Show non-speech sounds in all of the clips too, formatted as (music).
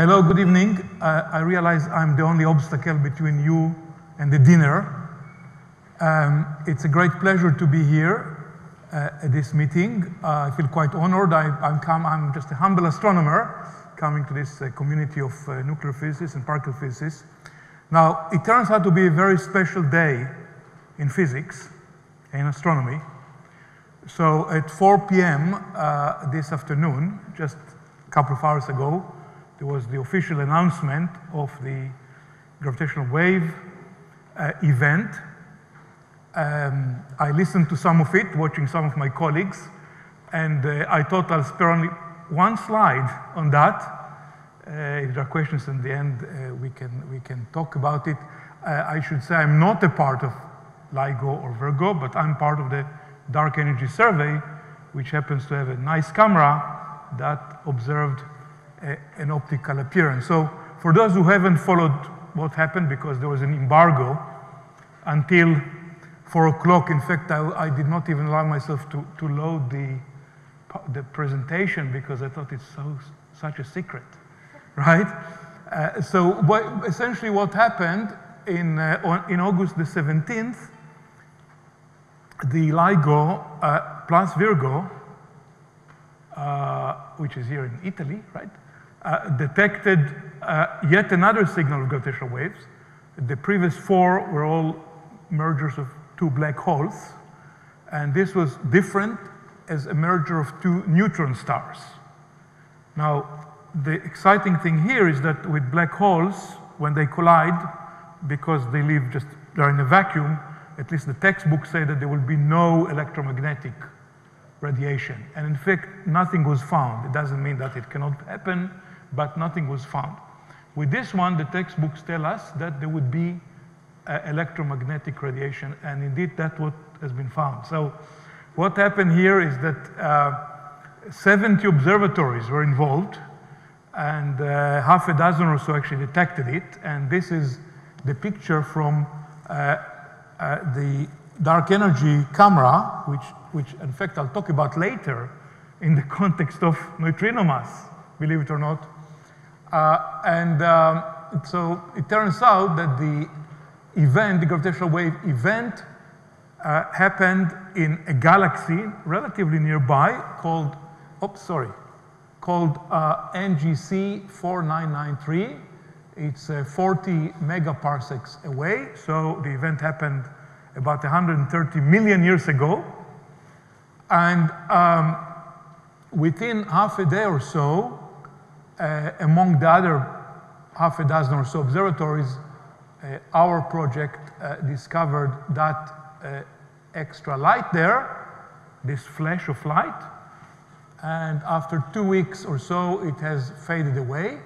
Hello, good evening. Uh, I realize I'm the only obstacle between you and the dinner. Um, it's a great pleasure to be here uh, at this meeting. Uh, I feel quite honored. I, am come, I'm just a humble astronomer coming to this uh, community of uh, nuclear physicists and particle physicists. Now, it turns out to be a very special day in physics, in astronomy. So at 4 p.m. Uh, this afternoon, just a couple of hours ago, there was the official announcement of the gravitational wave uh, event. Um, I listened to some of it, watching some of my colleagues, and uh, I thought I'll spare only one slide on that. Uh, if there are questions in the end, uh, we, can, we can talk about it. Uh, I should say I'm not a part of LIGO or Virgo, but I'm part of the Dark Energy Survey, which happens to have a nice camera that observed a, an optical appearance. So for those who haven't followed what happened, because there was an embargo until 4 o'clock, in fact, I, I, did not even allow myself to, to load the, the presentation because I thought it's so, such a secret, (laughs) right? Uh, so what, essentially what happened in, uh, on, in August the 17th, the LIGO uh, plus Virgo, uh, which is here in Italy, right? Uh, detected uh, yet another signal of gravitational waves. The previous four were all mergers of two black holes, and this was different as a merger of two neutron stars. Now, the exciting thing here is that with black holes, when they collide, because they live just, they're in a vacuum, at least the textbooks say that there will be no electromagnetic radiation. And in fact, nothing was found. It doesn't mean that it cannot happen, but nothing was found. With this one, the textbooks tell us that there would be uh, electromagnetic radiation, and indeed that's what has been found. So what happened here is that uh, 70 observatories were involved, and uh, half a dozen or so actually detected it, and this is the picture from uh, uh, the dark energy camera, which, which in fact I'll talk about later in the (laughs) context of neutrino mass, believe it or not. Uh, and um, so it turns out that the event, the gravitational wave event, uh, happened in a galaxy relatively nearby called, oh, sorry, called uh, NGC 4993. It's uh, 40 megaparsecs away, so the event happened about 130 million years ago. And um, within half a day or so, uh, among the other half a dozen or so observatories, uh, our project uh, discovered that uh, extra light there, this flash of light, and after two weeks or so, it has faded away.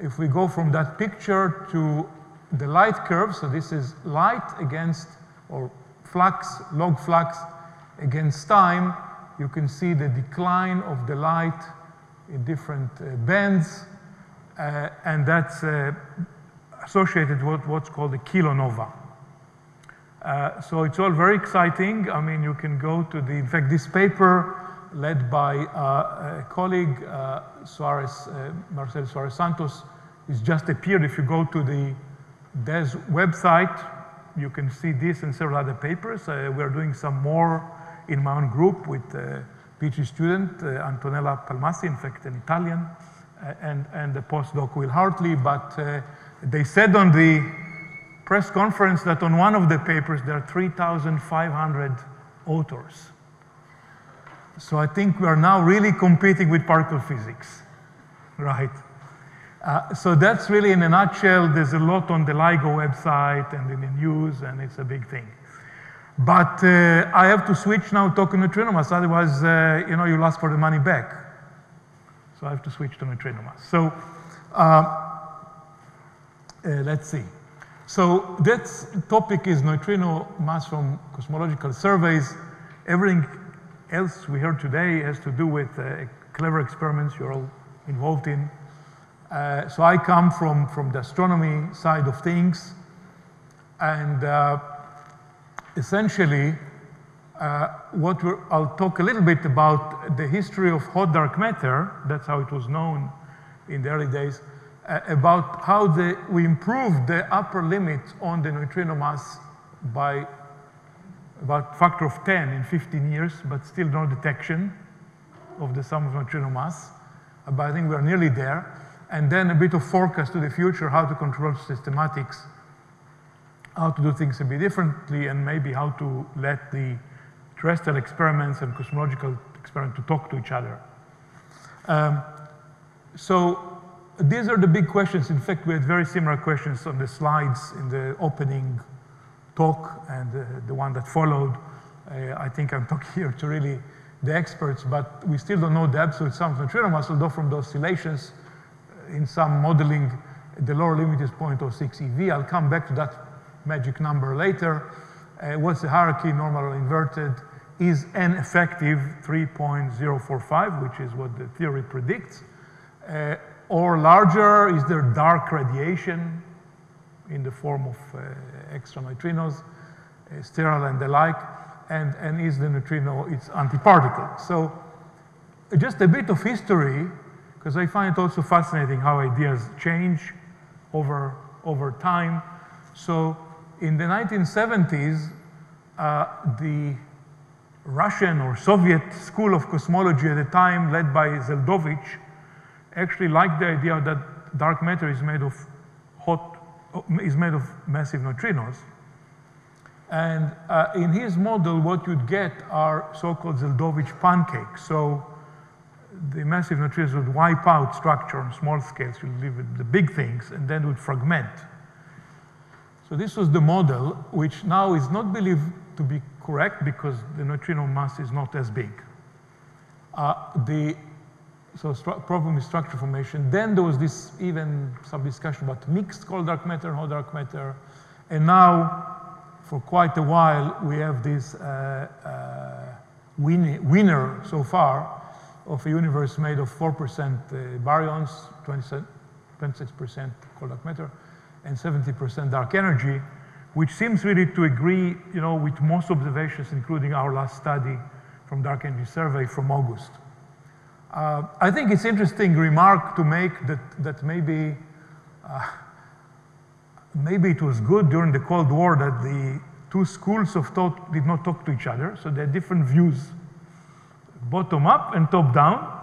If we go from that picture to the light curve, so this is light against, or flux, log flux against time, you can see the decline of the light in different uh, bands, uh, and that's uh, associated with what's called a kilonova. Uh, so it's all very exciting. I mean, you can go to the, in fact, this paper led by uh, a colleague, uh, Soares, Marcel Suarez Santos, is just appeared. If you go to the DES website, you can see this and several other papers. we're doing some more in my own group with PhD student, uh, Antonella Palmese, in fact, an Italian, uh, and, and the postdoc Will Hartley. But uh, they said on the press conference that on one of the papers there are 3,500 authors. So I think we are now really competing with particle physics, (laughs) right? Uh, so that's really in a nutshell, there's a lot on the LIGO website and in the news, and it's a big thing. But uh, I have to switch now to neutrino mass, otherwise, uh, you know, you'll ask for the money back. So I have to switch to neutrino mass. So uh, uh, let's see. So that topic is neutrino mass from cosmological surveys. Everything else we heard today has to do with uh, clever experiments you're all involved in. Uh, so I come from, from the astronomy side of things. And essentially, uh, what I'll talk a little bit about the history of hot dark matter. That's how it was known in the early days. uh, about how the, we improved the upper limit on the neutrino mass by about factor of 10 in 15 years, but still no detection of the sum of neutrino mass. But I think we're nearly there. And then a bit of forecast to the future, how to control systematics, how to do things a bit differently, and maybe how to let the terrestrial experiments and cosmological experiments to talk to each other. Um, so these are the big questions. In fact, we had very similar questions on the slides in the opening talk and uh, the one that followed. Uh, I think I'm (laughs) talking here to really the experts, but we still don't know the absolute sum of neutrino mass, although from the oscillations uh, in some modeling, the lower limit is 0.06 eV. I'll come back to that magic number later. Uh, what's the hierarchy, normal or inverted? Is n effective 3.045, which is what the theory predicts? Uh, or larger, is there dark radiation in the form of uh, extra neutrinos, uh, sterile and the like, and, and is the neutrino its antiparticle. So just a bit of history, because I find it also fascinating how ideas change over, over time. So in the 1970s, uh, the Russian or Soviet school of cosmology at the time, led by Zeldovich, actually liked the idea that dark matter is made of hot, is made of massive neutrinos. And uh, in his model, what you'd get are so-called Zeldovich pancakes. So the massive neutrinos would wipe out structure on small scales, you'd leave the big things, and then would fragment. So this was the model, which now is not believed to be correct because the neutrino mass is not as big. Uh, the so problem with structure formation. Then there was this even some discussion about mixed cold dark matter and hot dark matter. And now, for quite a while, we have this uh, uh, win winner so far of a universe made of 4% uh, baryons, 26% cold dark matter, and 70% dark energy, which seems really to agree you know, with most observations, including our last study from Dark Energy Survey from August. Uh, I think it's interesting remark to make that, that maybe, uh, maybe it was good during the Cold War that the two schools of thought did not talk to each other, so they had different views, bottom up and top down.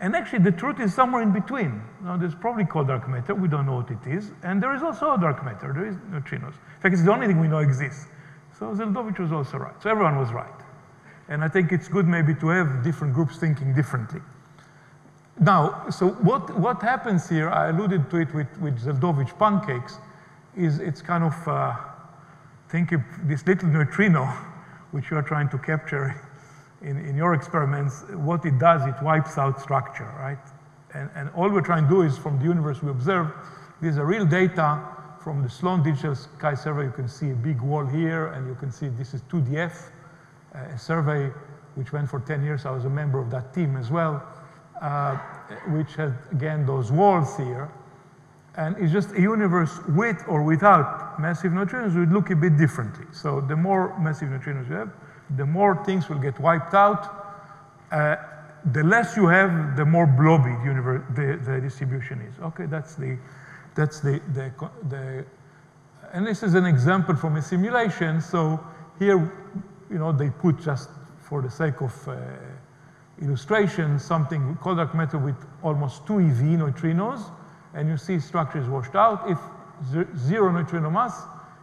And actually the truth is somewhere in between. Now there's probably cold dark matter, we don't know what it is, and there is also dark matter, there is neutrinos. In fact, it's the only thing we know exists. So Zeldovich was also right, so everyone was right. And I think it's good maybe to have different groups thinking differently. Now, so what, what happens here, I alluded to it with, with Zeldovich pancakes, is it's kind of, uh, think of this little neutrino, (laughs) which you are trying to capture in, in your experiments, what it does, it wipes out structure, right? And, and all we're trying to do is from the universe we observe, these are real data from the Sloan Digital Sky Survey. You can see a big wall here, and you can see this is 2DF, uh, a survey which went for 10 years. I was a member of that team as well uh, which had, again, those walls here. And it's just a universe with or without massive neutrinos would look a bit differently. So the more massive neutrinos you have, the more things will get wiped out. Uh, the less you have, the more blobby the, the, distribution is. Okay, that's the, that's the, the, the, and this is an example from a simulation. So here, you know, they put just for the sake of uh, illustration something cold dark matter with almost 2 eV neutrinos, and you see structure is washed out. If zero neutrino mass,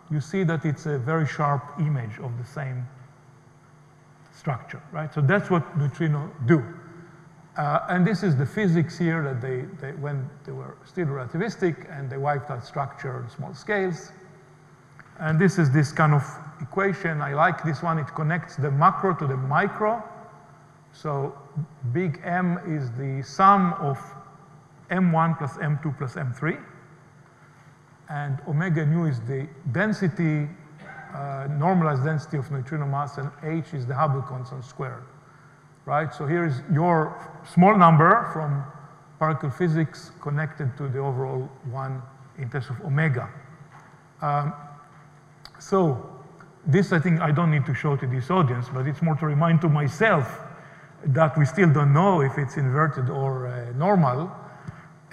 you see that it's a very sharp image of the same structure, right? So that's what neutrino do. Uh, and this is the physics here that they, they, when they were still relativistic and they wiped out structure on small scales. And this is this kind of equation. I like this one. It connects the macro to the micro. So big M is the sum of M1 plus M2 plus M3. And omega nu is the density, normalized density of neutrino mass, and H is the Hubble constant squared. Right? So here is your small number from particle physics connected to the overall one in terms of omega. Um, so this I think I don't need to show to this audience, but it's more to remind to myself that we still don't know if it's inverted or uh, normal.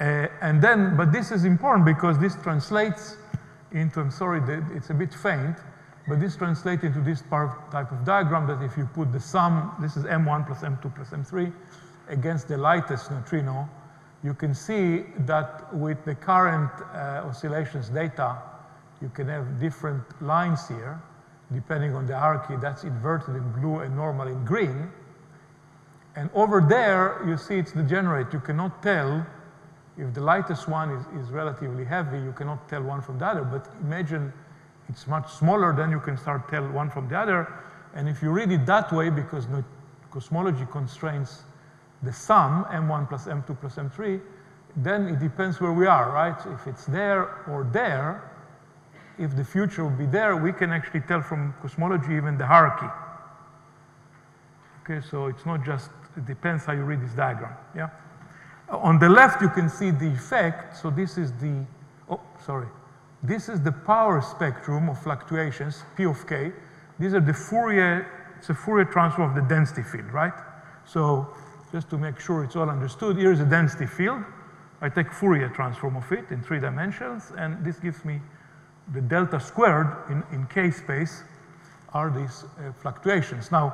Uh, and then, but this is important because this translates into, I'm sorry, it's a bit faint, but this translates into this type of diagram that if you put the sum, this is M1 plus M2 plus M3, against the lightest neutrino, you can see that with the current uh, oscillations data, you can have different lines here, depending on the hierarchy. That's inverted in blue and normal in green. And over there, you see it's degenerate. You cannot tell if the lightest one is, is relatively heavy, you cannot tell one from the other. But imagine it's much smaller, then you can start tell one from the other. And if you read it that way, because cosmology constrains the sum, m1 plus m2 plus m3, then it depends where we are, right? If it's there or there, if the future will be there, we can actually tell from cosmology even the hierarchy. Okay, so it's not just, it depends how you read this diagram, yeah? On the left, you can see the effect. So this is the, oh, sorry. This is the power spectrum of fluctuations, P of k. These are the Fourier, it's a Fourier transform of the density field, right? So just to make sure it's all understood, here's a density field. I take Fourier transform of it in three dimensions, and this gives me the delta squared in, in k space are these uh, fluctuations. Now,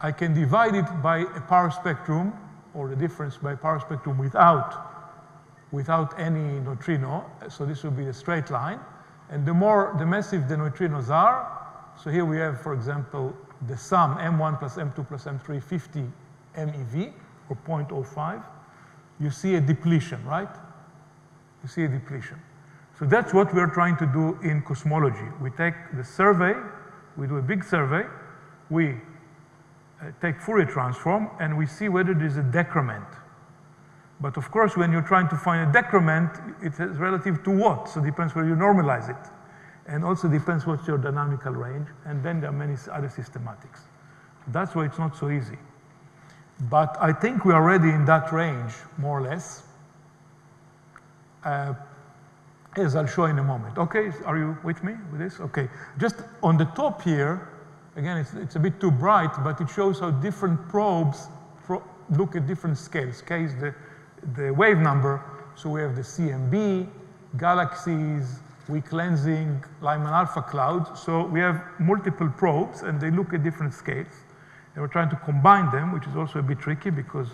I can divide it by a power spectrum or the difference by power spectrum without, without any neutrino. So this would be a straight line. And the more the massive the neutrinos are, so here we have, for example, the sum M1 plus M2 plus M3, 50 MeV, or 0.05, you see a depletion, right? You see a depletion. So that's what we're trying to do in cosmology. We take the survey, we do a big survey, we uh, take Fourier transform and we see whether there's a decrement. But of course, when you're trying to find a decrement, it is relative to what? So it depends where you normalize it. And also depends what's your dynamical range. And then there are many other systematics. That's why it's not so easy. But I think we are already in that range, more or less, uh, as I'll show in a moment. Okay, are you with me with this? Okay, just on the top here, Again, it's, it's a bit too bright, but it shows how different probes pro look at different scales. K is the, the wave number. So we have the CMB, galaxies, weak lensing, Lyman alpha clouds. So we have multiple probes and they look at different scales. And we're trying to combine them, which is also a bit tricky because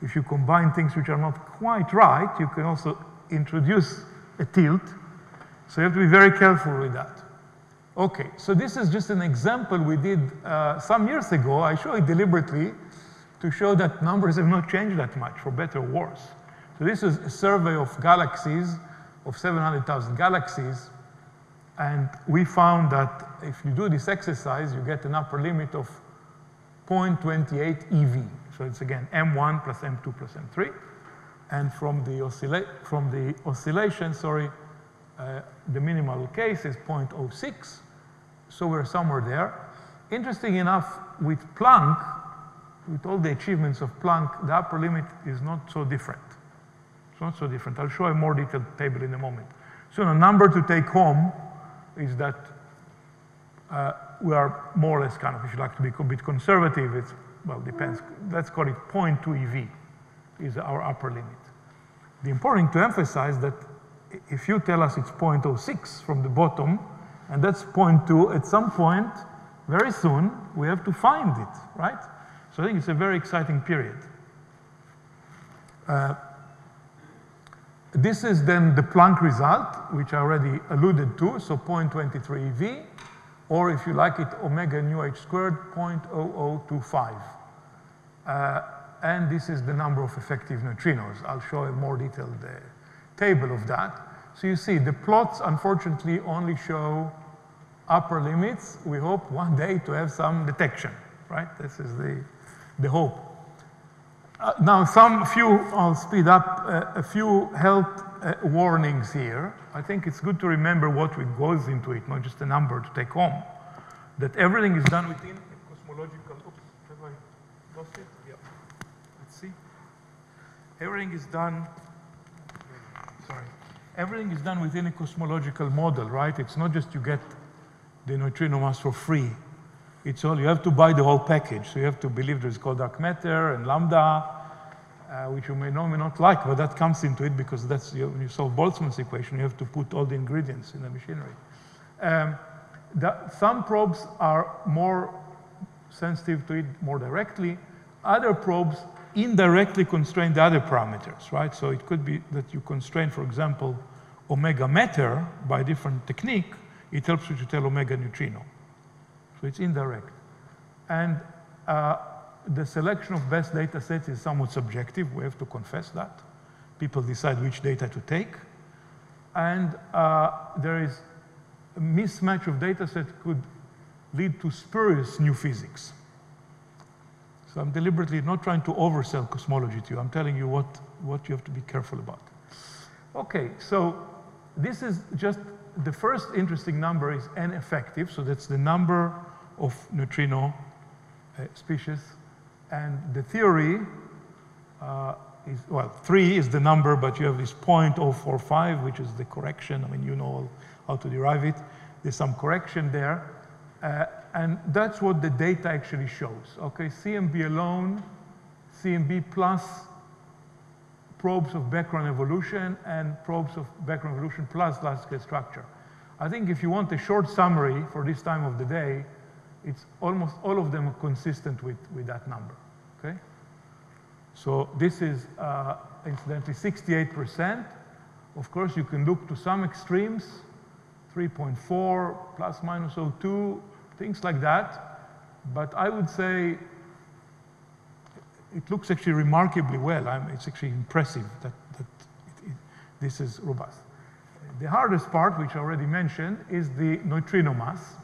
if you combine things which are not quite right, you can also introduce a tilt. So you have to be very careful with that. Okay, so this is just an example we did uh, some years ago. I show it deliberately to show that numbers have not changed that much, for better or worse. So this is a survey of galaxies, of 700,000 galaxies, and we found that if you do this exercise, you get an upper limit of 0.28 EV. So it's again M1 plus M2 plus M3. And from the, oscilla from the oscillation, sorry, uh, the minimal case is 0.06 so we're somewhere there. Interesting enough, with Planck, with all the achievements of Planck, the upper limit is not so different. It's not so different. I'll show a more detailed table in a moment. So a number to take home is that uh, we are more or less kind of, if you like to be a bit conservative, it's, well, depends. Let's call it 0.2 EV is our upper limit. The important to emphasize that if you tell us it's 0.06 from the bottom, and that's point 0.2, At some point, very soon, we have to find it, right? So I think it's a very exciting period. Uh, this is then the Planck result, which I already alluded to, so 0.23 eV, or if you like it, omega nu h squared, 0.0025. Uh, and this is the number of effective neutrinos. I'll show a more detailed uh, table of that. So you see, the plots unfortunately only show upper limits. We hope one day to have some detection, right? This is the, the hope. Uh, now, some few, I'll speed up, uh, a few health uh, warnings here. I think it's good to remember what goes into it, not just a number to take home. That everything is done within a cosmological, oops, have I lost it? Yeah. Let's see. Everything is done Sorry. everything is done within a cosmological model, right? It's not just you get the neutrino mass for free. It's all, you have to buy the whole package. So you have to believe there's cold dark matter and lambda. uh, which you may know may not like, but that comes into it because that's when you solve Boltzmann's equation, you have to put all the ingredients in the machinery. Um, some probes are more sensitive to it more directly. Other probes indirectly constrain the other parameters, right? So it could be that you constrain, for example, omega matter by a different technique. It helps you to tell omega neutrino. So it's indirect. And uh, the selection of best data sets is somewhat subjective. We have to confess that. People decide which data to take. And uh, there is a mismatch of data sets could lead to spurious new physics. So I'm deliberately not trying to oversell cosmology to you. I'm telling you what, what you have to be careful about. Okay, so this is just the first interesting number is n effective. So that's the number of neutrino uh, species. And the theory uh, is, well, three is the number, but you have this 0.045, which is the correction. I mean, you know how to derive it. There's some correction there. Uh, and that's what the data actually shows. Okay, CMB alone, CMB plus probes of background evolution and probes of background evolution plus large scale structure. I think if you want a short summary for this time of the day, it's almost all of them consistent with, with that number, okay? So this is uh, incidentally 68%. Of course, you can look to some extremes, 3.4 plus minus 0.2, things like that. But I would say it looks actually remarkably well. I'm, it's actually impressive that, that it, it, this is robust. The hardest part, which I already mentioned, is the neutrino mass.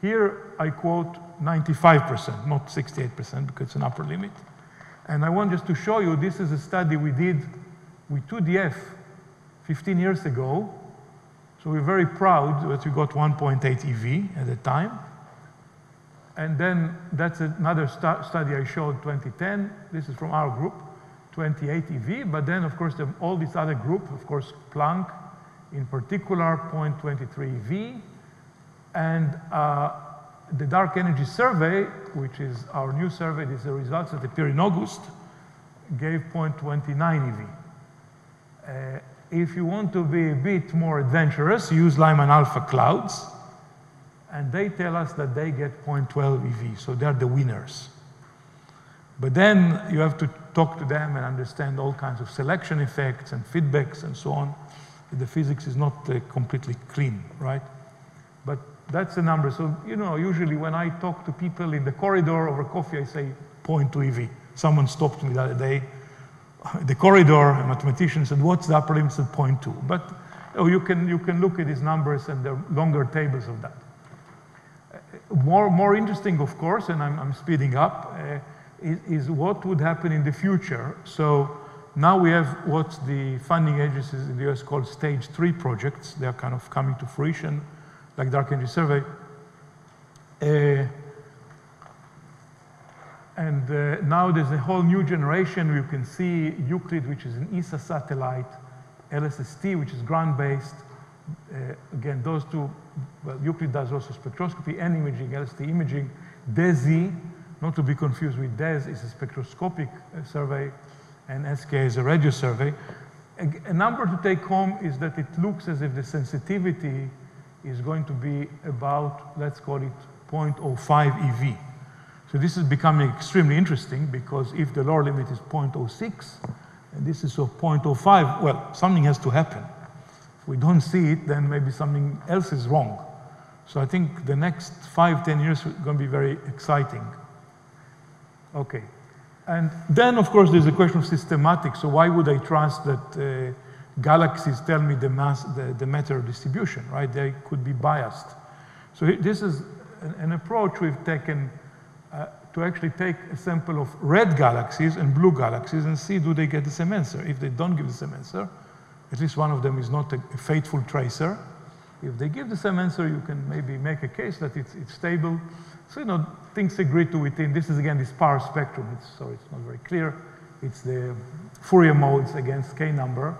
Here I quote 95%, not 68% because it's an upper limit. And I want just to show you, this is a study we did with 2DF 15 years ago. So we're very proud that we got 1.8 EV at the time. And then that's another stu study I showed 2010. This is from our group, 28 EV. But then, of course, the, all these other group, of course, Planck in particular, 0.23 EV. And uh, the dark energy survey, which is our new survey, these are results that appear in August, gave 0.29 EV. Uh, if you want to be a bit more adventurous, use Lyman alpha clouds and they tell us that they get 0.12 EV, so they're the winners. But then you have to talk to them and understand all kinds of selection effects and feedbacks and so on. The physics is not uh, completely clean, right? But that's the number. So, you know, usually when I talk to people in the corridor over coffee, I say 0.2 EV. Someone stopped me the other day. The corridor, a mathematician said, what's the upper limit? Said 0.2. But oh, you, can, you can look at these numbers and are longer tables of that. More, more interesting, of course, and I'm, I'm speeding up, uh, is, is, what would happen in the future. So now we have what the funding agencies in the US call stage three projects. They are kind of coming to fruition, like Dark Energy Survey. Uh, and uh, now there's a whole new generation. You can see Euclid, which is an ESA satellite, LSST, which is ground-based, again, those two, well, Euclid does also spectroscopy and imaging, LST imaging. DESI, not to be confused with DES, is a spectroscopic uh, survey, and SK is a radio survey. A, a number to take home is that it looks as if the sensitivity is going to be about, let's call it 0.05 EV. So this is becoming extremely interesting because if the lower limit is 0.06 and this is of 0.05, well, something has to happen we don't see it, then maybe something else is wrong. So I think the next five, ten years are going to be very exciting. Okay. And then, of course, there's a question of systematic. So why would I trust that uh, galaxies tell me the, mass, the, the matter distribution, right? They could be biased. So this is an, an approach we've taken uh, to actually take a sample of red galaxies and blue galaxies and see do they get the same answer. If they don't give the same answer, at least one of them is not a, a faithful tracer. If they give the same answer, you can maybe make a case that it's, it's stable. So, you know, things agree to within. This is again this power spectrum. It's, so it's not very clear. It's the Fourier modes against K number.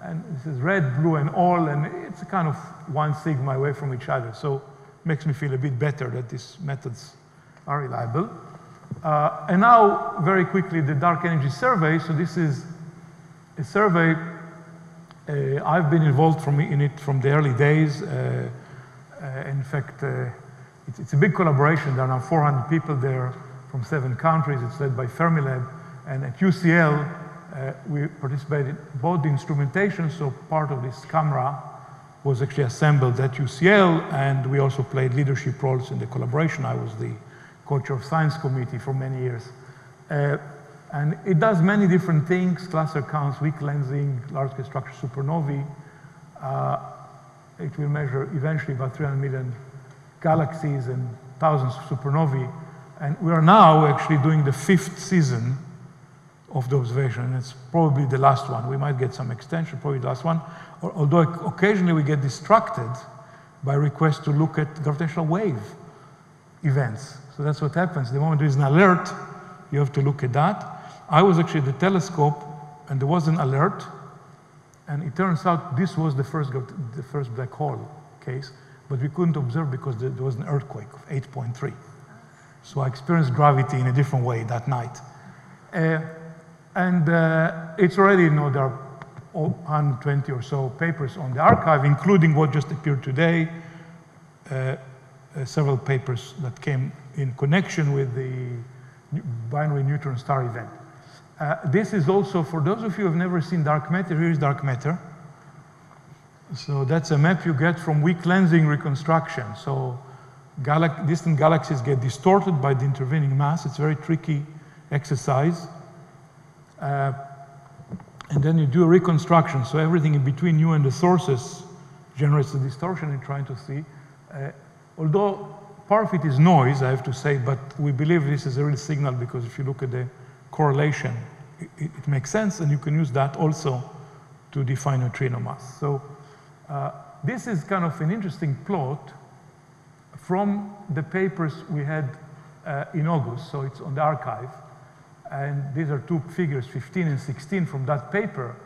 And this is red, blue, and all, and it's a kind of one sigma away from each other. So makes me feel a bit better that these methods are reliable. Uh, and now, very quickly, the dark energy survey. So this is a survey. Uh, I've been involved from in it from the early days. Uh, uh in fact, uh, it's, it's, a big collaboration. There are now 400 people there from seven countries. It's led by Fermilab. And at UCL, uh, we participated both the instrumentation, so part of this camera was actually assembled at UCL, and we also played leadership roles in the collaboration. I was the co-chair of science committee for many years. And it does many different things, cluster counts, weak lensing, large-scale structure supernovae. Uh, it will measure eventually about 300 million galaxies and thousands of supernovae. And we are now actually doing the fifth season of the observation. It's probably the last one. We might get some extension, probably the last one. Although occasionally we get distracted by requests to look at gravitational wave events. So that's what happens. The moment there is an alert, you have to look at that. I was actually at the telescope and there was an alert and it turns out this was the first, the first black hole case, but we couldn't observe because there was an earthquake of 8.3. So I experienced gravity in a different way that night. Uh, and uh, it's already, you know, there are 120 or so papers on the archive, including what just appeared today, uh, uh, several papers that came in connection with the binary neutron star event. Uh, this is also, for those of you who have never seen dark matter, here is dark matter. So that's a map you get from weak lensing reconstruction. So distant galaxies get distorted by the intervening mass. It's a very tricky exercise. Uh, and then you do a reconstruction. So everything in between you and the sources generates a distortion you're trying to see. Uh, although part of it is noise, I have to say, but we believe this is a real signal because if you look at the correlation, it, it makes sense, and you can use that also to define neutrino mass. So uh, this is kind of an interesting plot from the papers we had uh, in August, so it's on the archive. And these are two figures, 15 and 16 from that paper.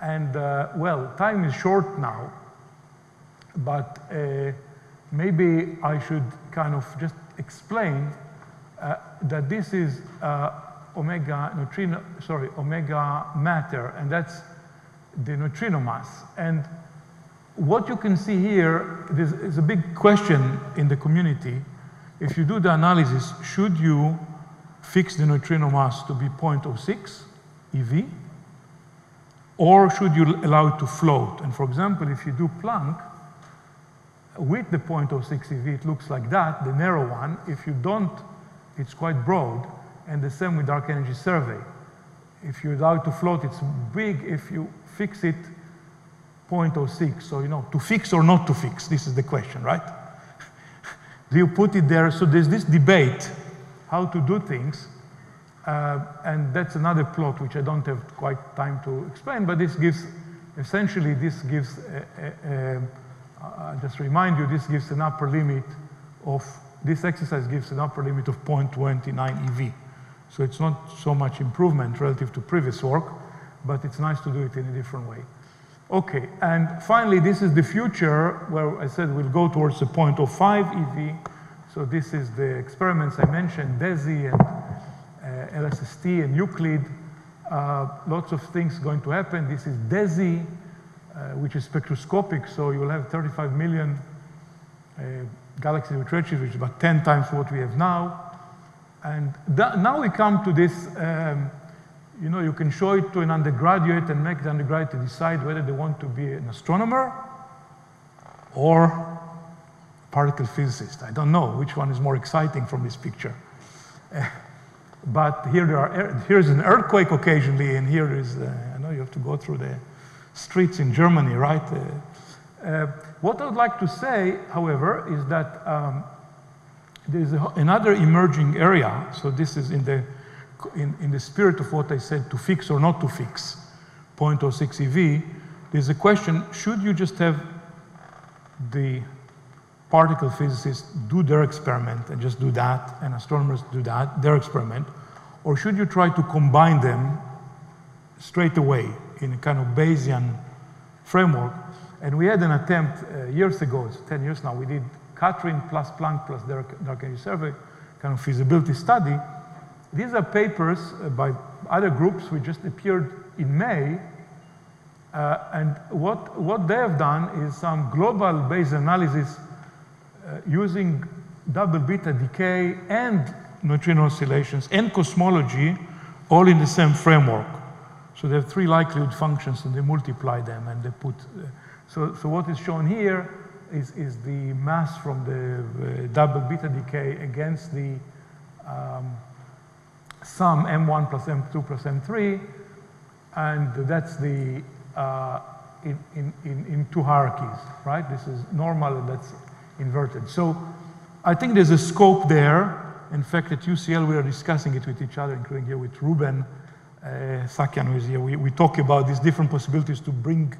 And uh, well, time is short now, but uh, maybe I should kind of just explain uh, that this is uh, omega neutrino, sorry, omega matter, and that's the neutrino mass. And what you can see here is a big question in the community. If you do the analysis, should you fix the neutrino mass to be 0.06 eV? Or should you allow it to float? And for example, if you do Planck, with the 0.06 eV, it looks like that, the narrow one. If you don't, it's quite broad. And the same with dark energy survey. If you allow it to float, it's big. If you fix it, 0.06. So, you know, to fix or not to fix, this is the question, right? (laughs) do you put it there? So there's this debate how to do things. Uh, and that's another plot which I don't have quite time to explain, but this gives, essentially this gives, a, a, just remind you, this gives an upper limit of, this exercise gives an upper limit of 0.29 EV. So it's not so much improvement relative to previous work, but it's nice to do it in a different way. Okay, and finally, this is the future where I said we'll go towards the 0.05 EV. So this is the experiments I mentioned, DESI and uh, LSST and Euclid. Uh, lots of things going to happen. This is DESI, uh, which is spectroscopic, so you will have 35 million uh, galaxies with redshift, which is about 10 times what we have now. And now we come to this, um, you know, you can show it to an undergraduate and make the undergraduate decide whether they want to be an astronomer or a particle physicist. I don't know which one is more exciting from this picture. Uh, (laughs) but here there are, here's an earthquake occasionally, and here is, uh, I know you have to go through the streets in Germany, right? Uh, uh what I would like to say, however, is that um, there's another emerging area. So this is in the, in, in the spirit of what I said, to fix or not to fix 0.06 EV. There's a question, should you just have the particle physicists do their experiment and just do that, and astronomers do that, their experiment, or should you try to combine them straight away in a kind of Bayesian framework? And we had an attempt uh, years ago, it's 10 years now, we did KATRIN plus Planck plus Dark Energy Survey, kind of feasibility study. these are papers uh, by other groups which just appeared in May. Uh, and what, what they have done is some global based analysis uh, using double beta decay and neutrino oscillations and cosmology all in the same framework. So they have three likelihood functions and they multiply them and they put, uh, so, so what is shown here is, is the mass from the double beta decay against the um, sum M1 plus M2 plus M3 and that's the uh, in, in, in, two hierarchies, right? This is normal and that's inverted. So I think there's a scope there. In fact, at UCL, we are discussing it with each other, including here with Ruben uh, who is here. We, we talk about these different possibilities to bring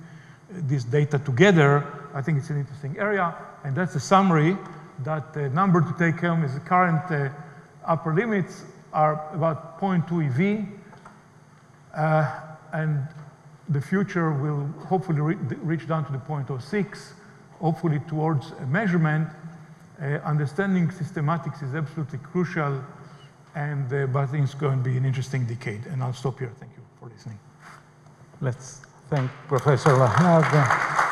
this data together. I think it's an interesting area. And that's a summary that the number to take home is the current uh, upper limits are about 0.2 EV. Uh, and the future will hopefully re reach down to the 0.06, hopefully towards a measurement. Uh, understanding systematics is absolutely crucial, and uh, but it's going to be an interesting decade. And I'll stop here. Thank you for listening. Let's thank Professor Lahav.